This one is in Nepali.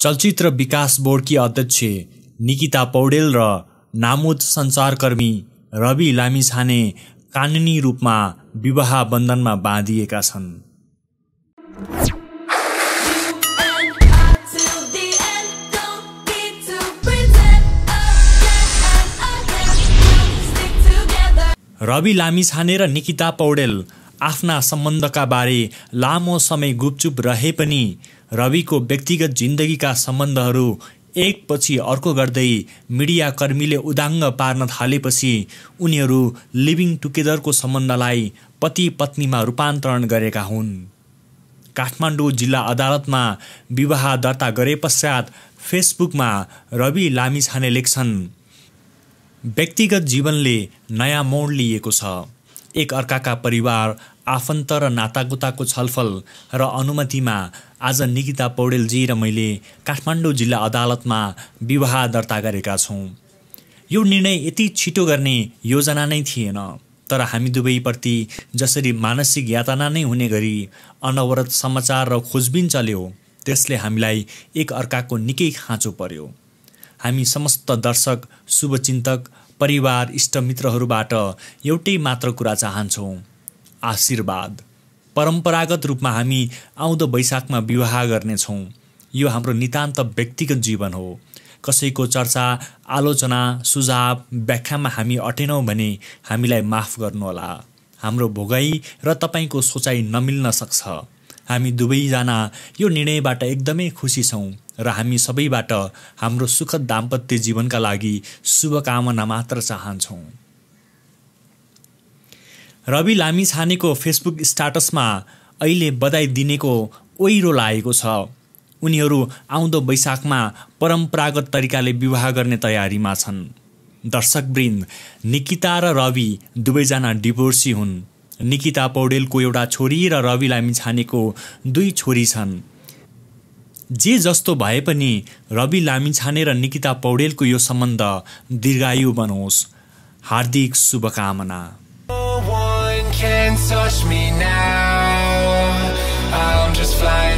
चलचित्र विकास बोर्डकी अध्यक्ष निकिता पौडेल र नामुद सञ्चारकर्मी रवि लामिछाने कानुनी रूपमा विवाह बन्धनमा बाँधिएका छन्। रवि लामिछाने र निकिता पौडेल आफ्ना सम्बन्धका बारे लामो समय गुपचुप रहे पनि रविको व्यक्तिगत जिन्दगीका सम्बन्धहरू एकपछि अर्को गर्दै मिडियाकर्मीले उदाङ्ग पार्न थालेपछि उनीहरू लिभिङ टुगेदरको सम्बन्धलाई पति पत्नीमा रूपान्तरण गरेका हुन्। काठमाडौँ जिल्ला अदालतमा विवाह दर्ता गरे पश्चात फेसबुकमा रवि लामिछाने लेख्छन् व्यक्तिगत जीवनले नयाँ मोड लिएको छ। एक अर्काका परिवार आफन्त र नातागोताको छलफल र अनुमतिमा आज निकिता पौडेलजी र मैले काठमाडौँ जिल्ला अदालतमा विवाह दर्ता गरेका छौँ। यो निर्णय यति छिटो गर्ने योजना नै थिएन तर हामी दुवैप्रति जसरी मानसिक यातना नै हुने गरी अनवरत समाचार र खोजबिन चल्यो त्यसले हामीलाई एक अर्काको निकै खाँचो पर्यो। हामी समस्त दर्शक शुभचिन्तक परिवार इष्टमित्रहरूबाट एउटै मात्र कुरा चाहन्छौँ। आशीर्वाद। परम्परागत रूपमा हामी आउँदो वैशाखमा विवाह गर्नेछौँ यो हाम्रो नितान्त व्यक्तिगत जीवन हो। कसैको चर्चा आलोचना सुझाव व्याख्यामा हामी अटेनौँ भने हामीलाई माफ गर्नुहोला। हाम्रो भोगाई र तपाईँको सोचाइ नमिल्न सक्छ। हामी दुवैजना यो निर्णयबाट एकदमै खुसी छौँ र हामी सबैबाट हाम्रो सुखद दाम्पत्य जीवनका लागि शुभकामना मात्र चाहन्छौँ। रवि लामी छानेको फेसबुक स्टाटसमा अहिले बधाई दिनेको ओहिरो लागेको छ। उनीहरू आउँदो वैशाखमा परम्परागत तरिकाले विवाह गर्ने तयारीमा छन्। दर्शकवृन्द निकिता र रवि दुवैजना डिभोर्सी हुन्। निकिता पौडेलको एउटा छोरी र रवि लामी छानेको दुई छोरी छन्। जे जस्तो भए पनि रवि लामी छाने र निकिता पौडेलको यो सम्बन्ध दीर्घायु बनोस्। हार्दिक शुभकामना। can't touch me now. I'm just flying